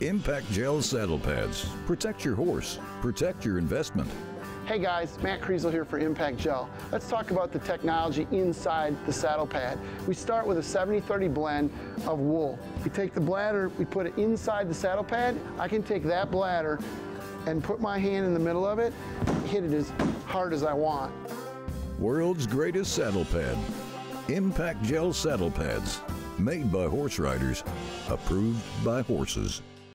Impact Gel Saddle Pads. Protect your horse. Protect your investment. Hey guys, Matt Kriesel here for Impact Gel. Let's talk about the technology inside the saddle pad. We start with a 70-30 blend of wool. We take the bladder, we put it inside the saddle pad. I can take that bladder and put my hand in the middle of it, hit it as hard as I want. World's greatest saddle pad. Impact Gel Saddle Pads. Made by horse riders. Approved by horses.